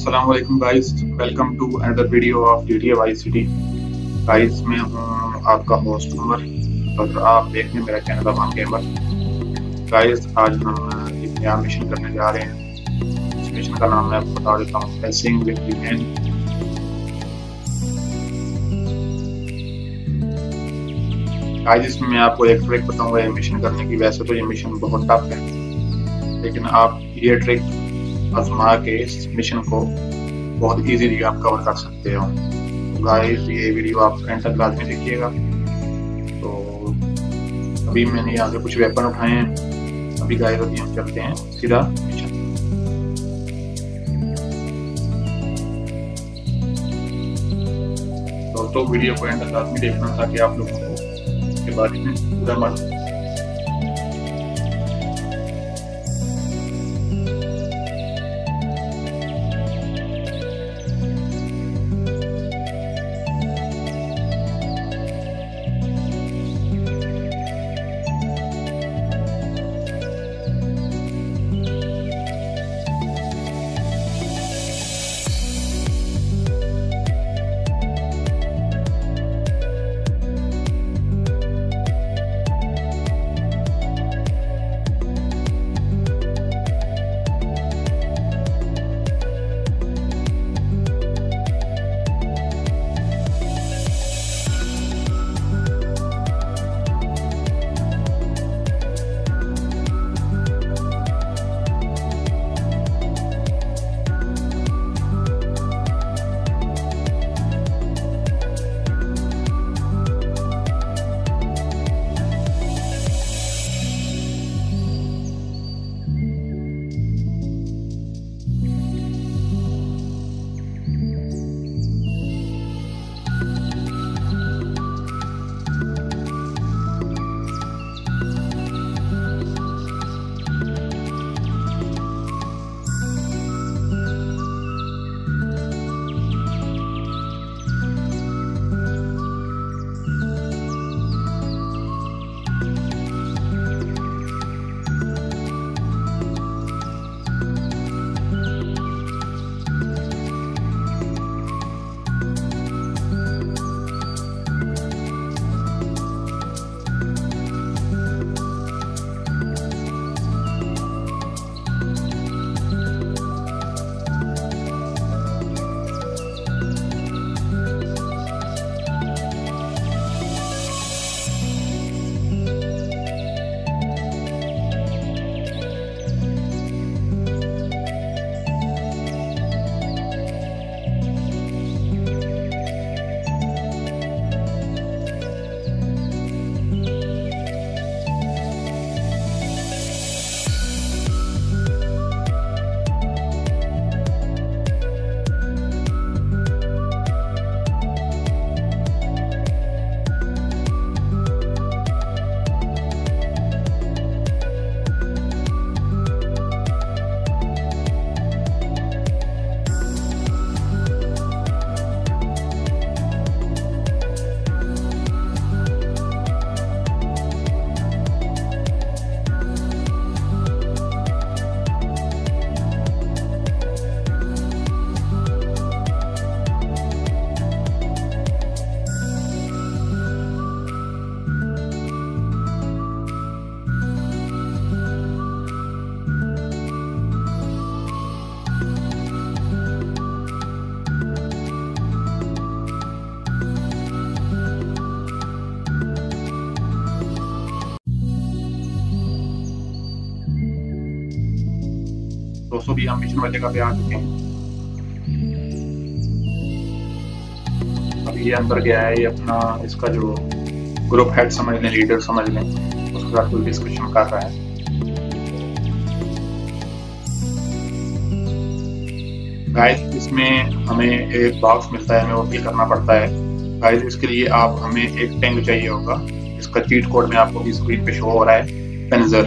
Aslam guys welcome to another video of D T Y city guys मैं हूँ आपका host Umar और आप देख रहे मेरा चैनल अवाम गेमर गाइस आज हम एक नया मिशन करने जा रहे हैं। इस मिशन का नाम मैं आपको बता देता हूँ फेसिंग विद दी गाइस इसमें मैं आपको एक ट्रिक बताऊँगा ये मिशन करने की। वैसे तो ये मिशन बहुत टफ है, लेकिन आप ये ट्रिक आजमा के इस मिशन को बहुत इजीली आप कवर कर सकते हो। गाइस ये वीडियो आप एंड तक लाजमी देखिएगा। तो अभी मैंने यहाँ से कुछ वेपन उठाए हैं। अभी गाइस अभी हम चलते हैं। सीधा मिशन तो, तो वीडियो को एंड तक लाजमी देखना ताकि आप लोगों को इसके बारे में पूरा मालूम दोस्तों भी हम वाली जगह पे आ चुके हैं। अभी ये अंदर गया है, ये अपना इसका जो ग्रुप हेड समझ लें लीडर समझ लें, उसके साथ कोई डिस्कशन कर रहा है। गाइस इसमें हमें एक बॉक्स मिलता है, हमें वो फिल करना पड़ता है। गाइस इसके लिए आप, हमें एक टैंक चाहिए होगा। इसका चीट कोड में आपको स्क्रीन पे शो हो रहा है पेंजर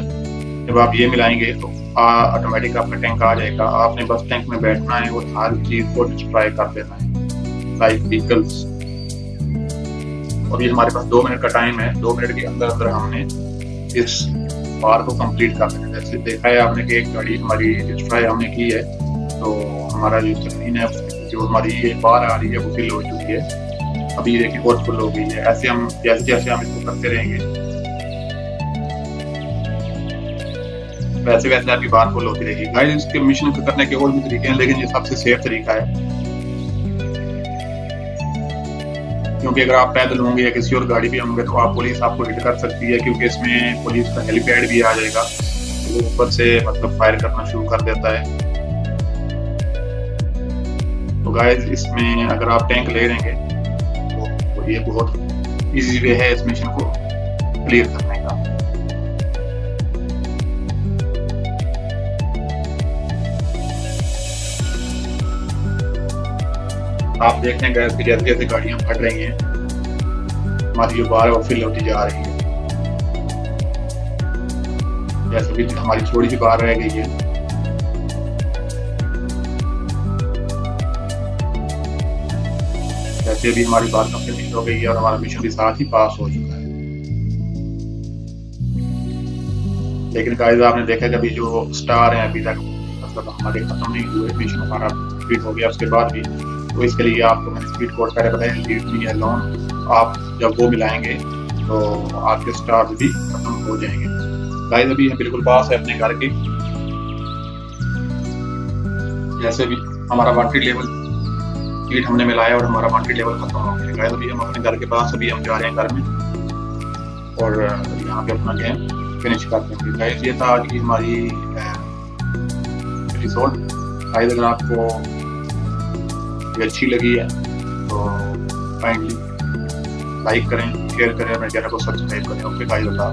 जब आप ये मिलाएँगे तो ऑटोमेटिक आपका टैंक आ जाएगा। आपने बस टैंक में बैठना है और हर चीज़ को डिस्ट्रॉय कर देना है। लाइक व्हीकल्स और ये हमारे पास दो मिनट का टाइम है। दो मिनट के अंदर अंदर हमने इस बार को कंप्लीट कर देना जैसे देखा है आपने कि एक गाड़ी हमारी डिस्ट्रॉय हमने की है। तो हमारा जो ज़मीन है, जो हमारी ये बार आ रही है, वो फिल हो चुकी है। अभी देखिए और फुल हो गई है। ऐसे हम जैसे जैसे हम इसको करते रहेंगे वैसे वैसे आपकी बात फुल होती रहेगी। गाइस इसके मिशन को करने के और भी तरीके हैं, लेकिन ये सबसे सेफ़ तरीका है। क्योंकि अगर आप पैदल होंगे या किसी और गाड़ी भी होंगे तो आप पुलिस आपको हिट कर सकती है क्योंकि इसमें पुलिस का हेलीपैड भी आ जाएगा। वो ऊपर से मतलब फायर करना शुरू कर देता है। तो गाइस इसमें अगर आप टैंक ले लेंगे तो ये बहुत इजी वे है इस मिशन को क्लियर करने आप देख रहे हैं गैस की जैसे जैसे गाड़ियाँ फट रही हैं, हमारी जो बार वो फिल होती जा रही है। जैसे भी हमारी थोड़ी सी बार रह गई है। जैसे भी हमारी बात कंप्लीट हो गई है और हमारा मिशन भी साथ ही पास हो चुका है। लेकिन गाइस आपने देखा कि अभी जो स्टार हैं, अभी तक मतलब हमारे खत्म नहीं हुए मिशन हमारा कंप्लीट हो गया, उसके बाद भी तो इसके लिए आपको मैंने स्पीड कोड पहले बताया लीड मी अलोन आप जब वो मिलाएँगे तो आपके स्टार भी खत्म हो जाएँगे। गाइस अभी हम बिल्कुल पास है अपने घर के। जैसे भी हमारा वांटेड लेवल स्पीड हमने मिलाया और हमारा वांटेड लेवल खत्म हो गया। गाइस अभी हम अपने घर के पास, अभी हम जा रहे हैं घर में। और यहाँ पे अपना गेम फिनिश कर देंगे गाइस ये था आज की हमारी एपिसोड गाइस अगर आपको ये अच्छी लगी है। तो काइंडली लाइक करें शेयर करें, अपने चैनल को सब्सक्राइब करें। ओके गाइस बता